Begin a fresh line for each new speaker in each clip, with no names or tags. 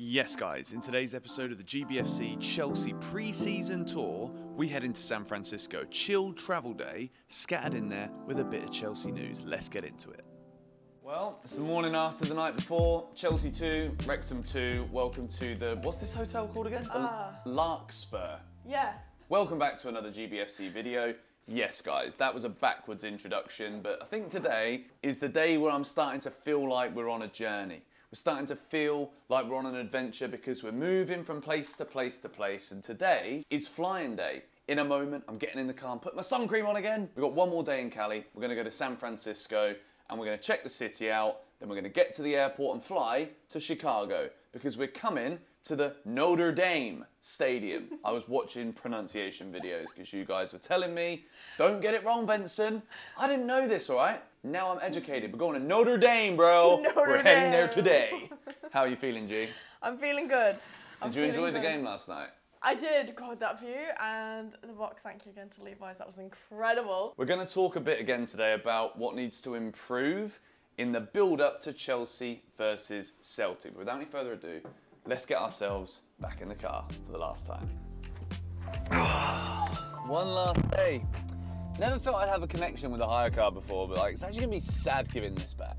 Yes, guys, in today's episode of the GBFC Chelsea pre season tour, we head into San Francisco. Chill travel day, scattered in there with a bit of Chelsea news. Let's get into it. Well, it's the morning after the night before. Chelsea 2, Wrexham 2. Welcome to the. What's this hotel called again?
Ah.
The Larkspur.
Yeah.
Welcome back to another GBFC video. Yes, guys, that was a backwards introduction, but I think today is the day where I'm starting to feel like we're on a journey. We're starting to feel like we're on an adventure because we're moving from place to place to place, and today is flying day. In a moment, I'm getting in the car and putting my sun cream on again. We've got one more day in Cali. We're gonna go to San Francisco and we're gonna check the city out. Then we're gonna get to the airport and fly to Chicago because we're coming to the Notre Dame Stadium. I was watching pronunciation videos because you guys were telling me, don't get it wrong, Benson. I didn't know this, all right? Now I'm educated. We're going to Notre Dame, bro.
Notre
we're heading there today. How are you feeling, G?
I'm feeling good. I'm
Did you enjoy
feeling
the game last night?
I did. God, that view and the box. Thank you again to Levi's. That was incredible.
We're going to talk a bit again today about what needs to improve in the build up to Chelsea versus Celtic. But without any further ado, let's get ourselves back in the car for the last time. One last day. Never felt I'd have a connection with a hire car before, but like it's actually gonna be sad giving this back.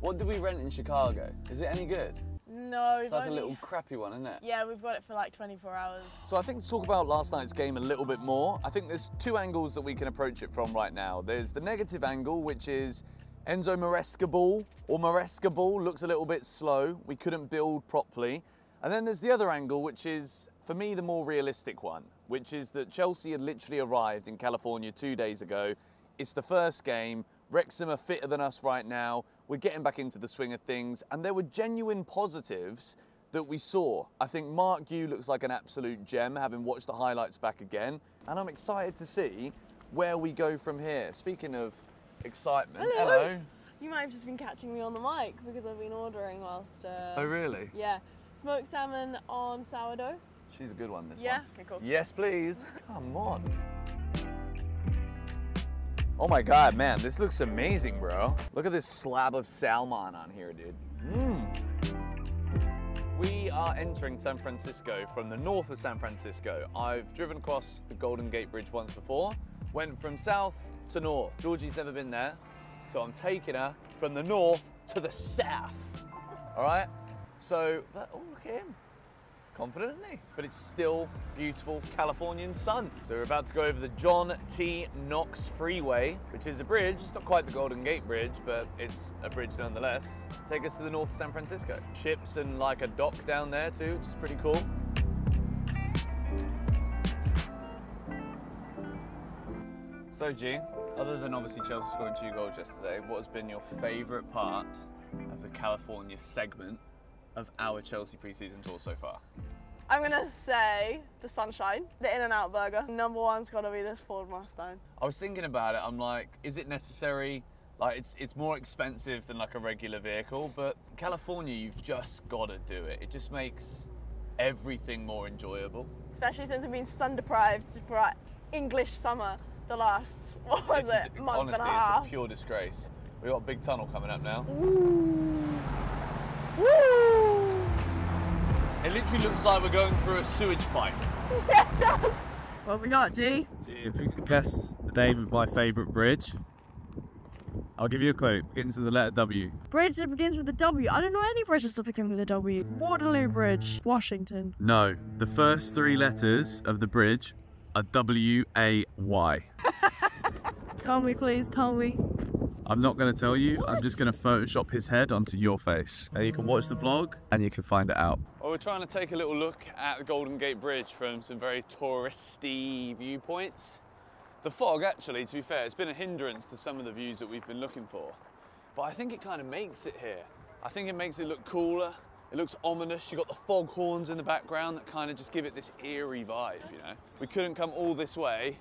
What did we rent in Chicago? Is it any good?
No,
It's like a little crappy one, isn't it?
Yeah, we've got it for like 24 hours.
So I think to talk about last night's game a little bit more, I think there's two angles that we can approach it from right now. There's the negative angle, which is Enzo Maresca ball or Maresca ball looks a little bit slow. We couldn't build properly. And then there's the other angle, which is for me the more realistic one, which is that Chelsea had literally arrived in California two days ago. It's the first game. Wrexham are fitter than us right now. We're getting back into the swing of things, and there were genuine positives that we saw. I think Marc Guiu looks like an absolute gem, having watched the highlights back again, and I'm excited to see where we go from here. Speaking of excitement,
Hello. You might have just been catching me on the mic because I've been ordering whilst. Uh,
Oh, really?
Yeah. Smoked salmon on sourdough.
She's a good one, this
Yeah?
one.
Okay, cool.
Yes, please. Come on. Oh my god, man, this looks amazing, bro. Look at this slab of salmon on here, dude. Mmm. We are entering San Francisco from the north of San Francisco. I've driven across the Golden Gate Bridge once before, went from south to north. Georgie's never been there, so I'm taking her from the north to the south. All right? So, but, oh, look at him confident, isn't he? But it's still beautiful Californian sun. So we're about to go over the John T. Knox Freeway, which is a bridge. It's not quite the Golden Gate Bridge, but it's a bridge nonetheless. Take us to the north of San Francisco. Ships and like a dock down there too, which is pretty cool. So G, other than obviously Chelsea scoring two goals yesterday, what has been your favourite part of the California segment of our Chelsea pre-season tour so far?
I'm gonna say the sunshine, the In and Out burger. Number one's gotta be this Ford Mustang.
I was thinking about it. I'm like, is it necessary? Like, it's it's more expensive than like a regular vehicle, but California, you've just got to do it. It just makes everything more enjoyable.
Especially since we've been sun deprived for our English summer the last, what was
It's
it,
a,
month
honestly,
and a half.
it's a pure disgrace. We got a big tunnel coming up now.
Ooh. Woo!
It literally looks like we're going through a sewage pipe.
Yeah, it does. What we got, G?
If you can guess the name of my favourite bridge, I'll give you a clue. It Begins with the letter W.
Bridge that begins with a W. I don't know any bridges that begin with a W. Waterloo Bridge, Washington.
No, the first three letters of the bridge are W A Y.
Tell me, please, tell me.
I'm not going to tell you. I'm just going to Photoshop his head onto your face. Now you can watch the vlog and you can find it out.
Well, we're trying to take a little look at the Golden Gate Bridge from some very touristy viewpoints. The fog, actually, to be fair, it's been a hindrance to some of the views that we've been looking for. But I think it kind of makes it here. I think it makes it look cooler. It looks ominous. You've got the fog horns in the background that kind of just give it this eerie vibe, you know? We couldn't come all this way,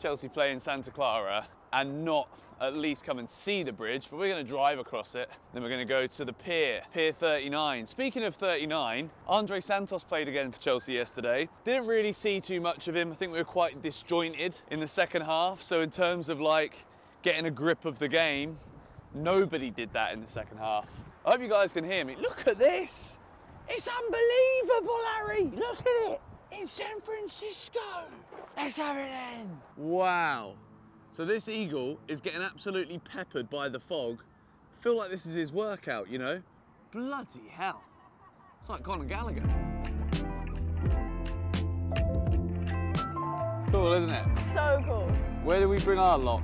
Chelsea play in Santa Clara, and not at least come and see the bridge, but we're going to drive across it. Then we're going to go to the pier, Pier 39. Speaking of 39, Andrey Santos played again for Chelsea yesterday. Didn't really see too much of him. I think we were quite disjointed in the second half. So in terms of like getting a grip of the game, nobody did that in the second half. I hope you guys can hear me. Look at this. It's unbelievable, Harry. Look at it. In San Francisco. Let's have it in. Wow. So this eagle is getting absolutely peppered by the fog. I feel like this is his workout, you know? Bloody hell. It's like Conor Gallagher. It's cool, isn't it?
So cool.
Where do we bring our lock?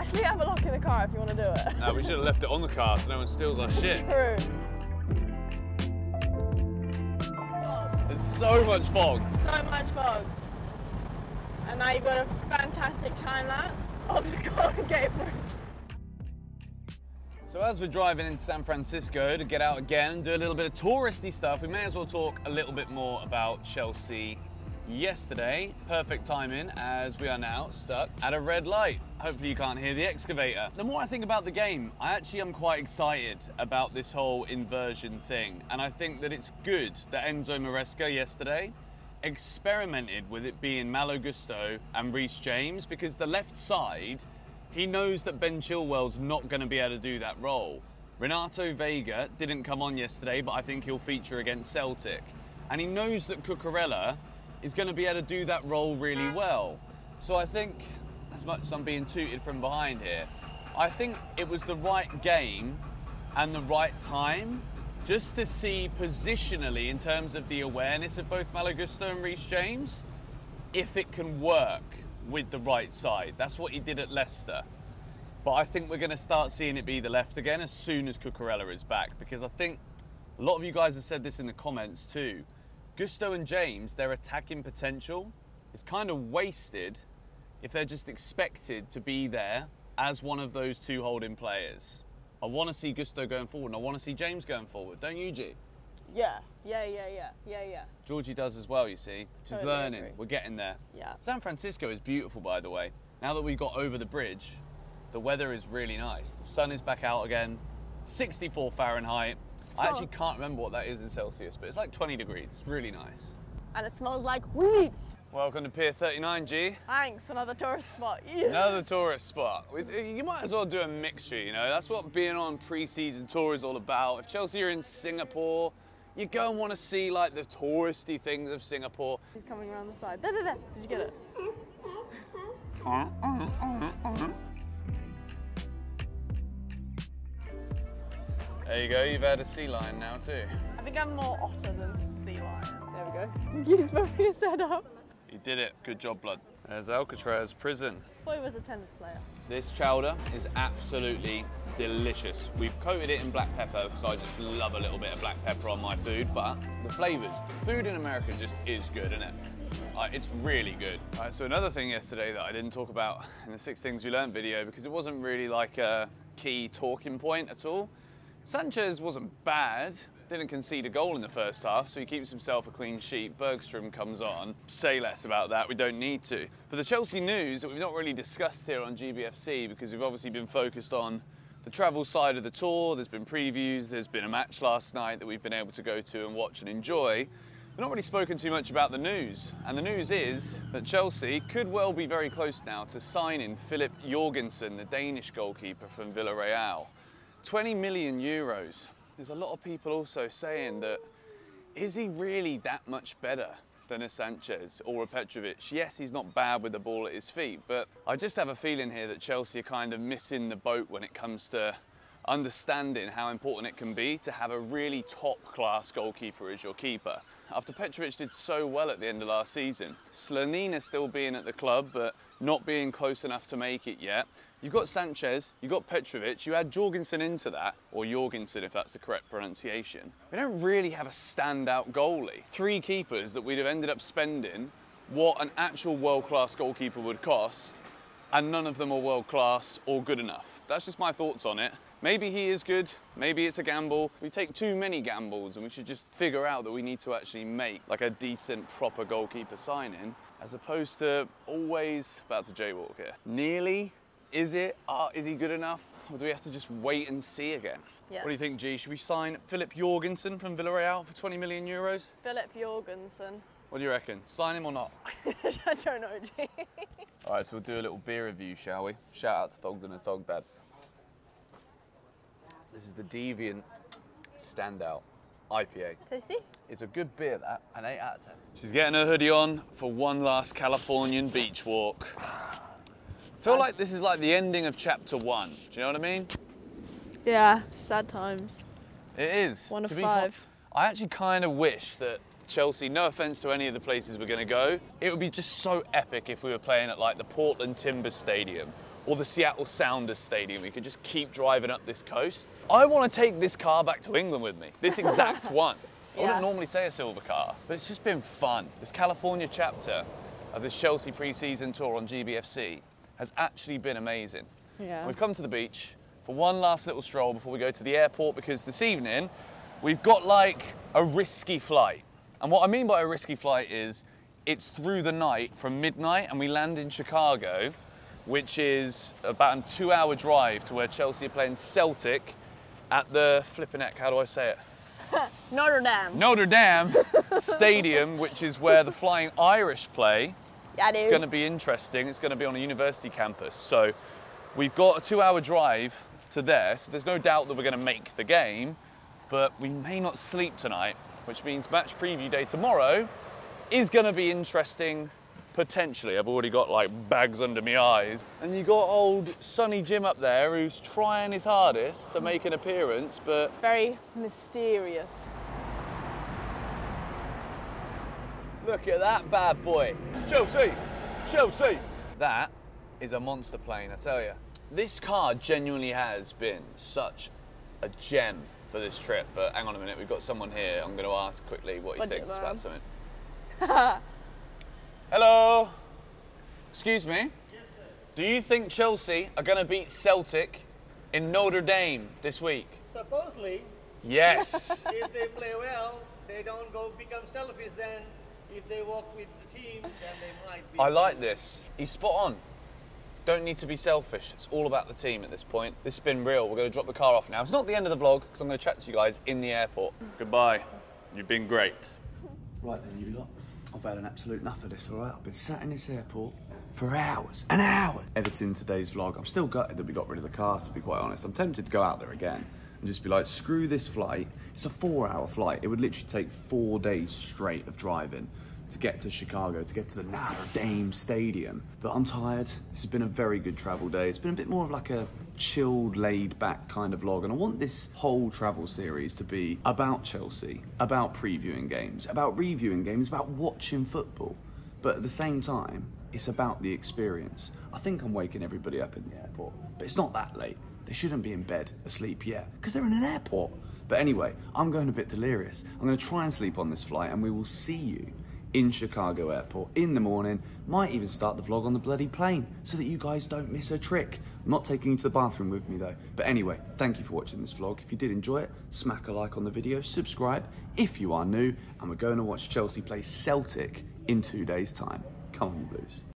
Actually, have a lock in the car if you want to do it.
No, we should have left it on the car so no one steals our shit.
True.
There's so much fog.
So much fog. And now you've got a fantastic time lapse of the Golden Gate Bridge.
So as we're driving into San Francisco to get out again and do a little bit of touristy stuff, we may as well talk a little bit more about Chelsea yesterday. Perfect timing as we are now stuck at a red light. Hopefully you can't hear the excavator. The more I think about the game, I actually am quite excited about this whole inversion thing. And I think that it's good that Enzo Maresca yesterday experimented with it being Malo Gusto and Reece James because the left side, he knows that Ben Chilwell's not going to be able to do that role. Renato Veiga didn't come on yesterday, but I think he'll feature against Celtic. And he knows that Cucurella is going to be able to do that role really well. So I think, as much as I'm being tooted from behind here, I think it was the right game and the right time just to see positionally in terms of the awareness of both Malo Gusto and Reece James if it can work with the right side. That's what he did at Leicester. But I think we're going to start seeing it be the left again as soon as Cucurella is back because I think a lot of you guys have said this in the comments too. Gusto and James, their attacking potential is kind of wasted if they're just expected to be there as one of those two holding players. I want to see Gusto going forward and I want to see James going forward, don't you, G?
Yeah, yeah, yeah, yeah, yeah, yeah.
Georgie does as well, you see. She's
Totally
learning.
agree.
We're getting there.
Yeah.
San Francisco is beautiful, by the way. Now that we got over the bridge, the weather is really nice. The sun is back out again. 64 Fahrenheit. I actually can't remember what that is in Celsius, but it's like 20 degrees. It's really nice.
And it smells like weed.
Welcome to Pier 39, G.
Thanks, another tourist spot. Yeah.
Another tourist spot. Uh, you might as well do a mixture, you know? That's what being on pre-season tour is all about. If Chelsea are in Singapore, you go and want to see like the touristy things of Singapore.
He's coming around the side. There, there, there. Did you get it?
Uh, uh, There you go, you've had a sea lion now too.
I think I'm more otter than sea lion. There we go. He's moving his head up.
You did it. Good job, blood. There's Alcatraz prison.
Boy was a tennis player.
This chowder is absolutely delicious. We've coated it in black pepper because I just love a little bit of black pepper on my food, but the flavors, the food in America just is good, isn't it? Like, uh, it's really good. All right, so another thing yesterday that I didn't talk about in the six things we learned video because it wasn't really like a key talking point at all. Sanchez wasn't bad. Didn't concede a goal in the first half, so he keeps himself a clean sheet. Bergstrom comes on. Say less about that, we don't need to. But the Chelsea news that we've not really discussed here on GBFC because we've obviously been focused on the travel side of the tour. There's been previews, there's been a match last night that we've been able to go to and watch and enjoy. We've not really spoken too much about the news. And the news is that Chelsea could well be very close now to signing Filip Jorgensen, the Danish goalkeeper from Villarreal. 20 million euros. There's a lot of people also saying that is he really that much better than a Sanchez or a Petrovic? Yes, he's not bad with the ball at his feet, but I just have a feeling here that Chelsea are kind of missing the boat when it comes to understanding how important it can be to have a really top class goalkeeper as your keeper. After Petrovic did so well at the end of last season, Slonina still being at the club but not being close enough to make it yet. You've got Sanchez, you've got Petrovic, you add Jorgensen into that, or Jorgensen if that's the correct pronunciation. We don't really have a standout goalie. Three keepers that we'd have ended up spending what an actual world class goalkeeper would cost, and none of them are world class or good enough. That's just my thoughts on it. Maybe he is good, maybe it's a gamble. We take too many gambles and we should just figure out that we need to actually make like a decent, proper goalkeeper signing as opposed to always about to jaywalk here. Nearly, is it? Uh, is he good enough? Or do we have to just wait and see again? Yes. What do you think, G? Should we sign Filip Jorgensen from Villarreal for 20 million euros?
Filip Jorgensen.
What do you reckon? Sign him or not?
I don't know, G.
All right, so we'll do a little beer review, shall we? Shout out to Thogden and Thogdad. This is the Deviant Standout. IPA.
Tasty?
It's a good beer, that. An 8 out of 10. She's getting her hoodie on for one last Californian beach walk. I feel like this is like the ending of chapter one. Do you know what I mean?
Yeah, sad times.
It is.
One of
be
five.
fu- I actually kind of wish that Chelsea, no offense to any of the places we're going to go, it would be just so epic if we were playing at like the Portland Timbers Stadium or the Seattle Sounders Stadium. We could just keep driving up this coast. I want to take this car back to England with me, this exact one. I wouldn't normally say a silver car, but it's just been fun. This California chapter of this Chelsea pre-season tour on GBFC has actually been amazing.
Yeah.
We've come to the beach for one last little stroll before we go to the airport because this evening we've got like a risky flight. And what I mean by a risky flight is it's through the night from midnight and we land in Chicago, which is about a two hour drive to where Chelsea are playing Celtic at the flipping heck, how do I say it?
Notre Dame.
Notre Dame Stadium, which is where the Flying Irish play.
Yeah.
It's going to be interesting. It's going to be on a university campus. So we've got a two hour drive to there. So there's no doubt that we're going to make the game, but we may not sleep tonight, which means match preview day tomorrow is going to be interesting potentially. I've already got like bags under my eyes. And you got old Sonny Jim up there who's trying his hardest to make an appearance, but
Very mysterious.
Look at that bad boy. Chelsea! Chelsea! That is a monster plane, I tell you. This car genuinely has been such a gem for this trip. But hang on a minute, we've got someone here. I'm going to ask quickly what he
Budget
thinks
man.
about something. Hello? Excuse me? Yes, sir. Do you think Chelsea are going to beat Celtic in Notre Dame this week?
Supposedly,
Yes.
if they play well, they don't go become selfish. Then, if they walk with the team, then they might be.
I like this. He's spot on. Don't need to be selfish. It's all about the team at this point. This has been real. We're going to drop the car off now. It's not the end of the vlog because I'm going to chat to you guys in the airport. Goodbye. You've been great.
Right then, you lot. I've had an absolute enough of this, alright? I've been sat in this airport for hours, an hour, editing today's vlog. I'm still gutted that we got rid of the car, to be quite honest. I'm tempted to go out there again and just be like, screw this flight. It's a four hour flight. It would literally take four days straight of driving to get to Chicago, to get to the Notre Dame Stadium. But I'm tired. This has been a very good travel day. It's been a bit more of like a chilled, laid back kind of vlog. And I want this whole travel series to be about Chelsea, about previewing games, about reviewing games, about watching football. But at the same time, it's about the experience. I think I'm waking everybody up in the airport, but it's not that late. They shouldn't be in bed asleep yet because they're in an airport. But anyway, I'm going a bit delirious. I'm going to try and sleep on this flight, and we will see you in Chicago Airport in the morning. Might even start the vlog on the bloody plane so that you guys don't miss a trick. I'm not taking you to the bathroom with me though. But anyway, thank you for watching this vlog. If you did enjoy it, smack a like on the video, subscribe if you are new, and we're going to watch Chelsea play Celtic in two days' time. Come on, Blues.